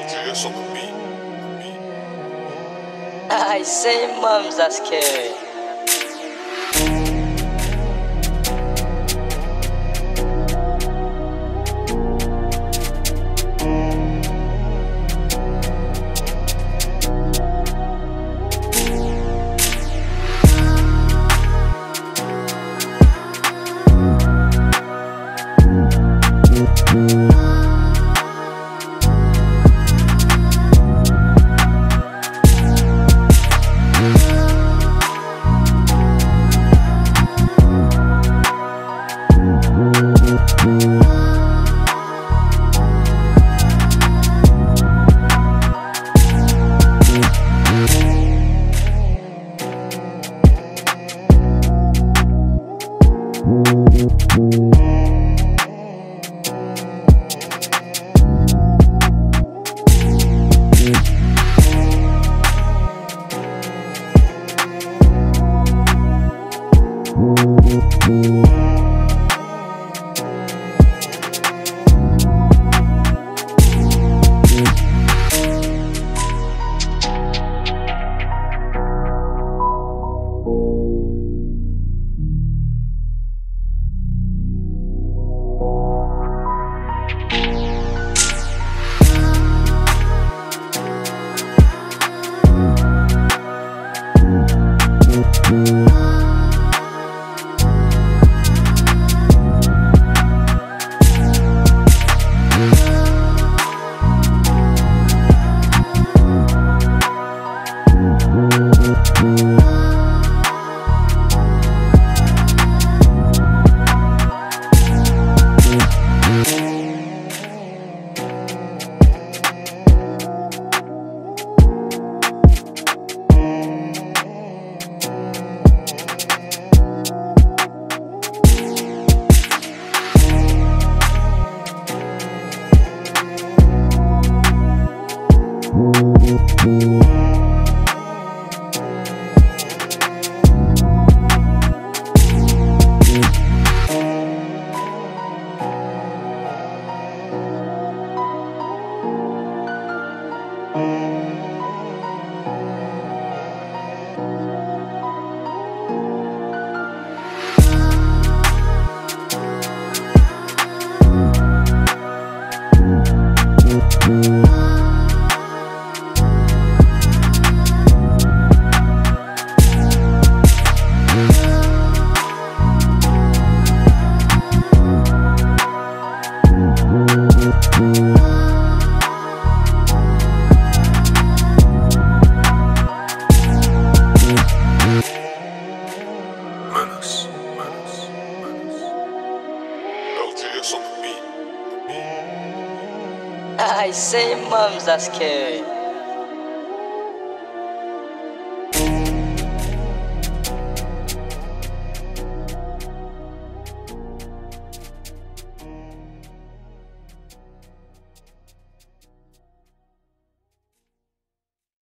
LGS on the beat. I say are scary. Menace, LGS on the beat. I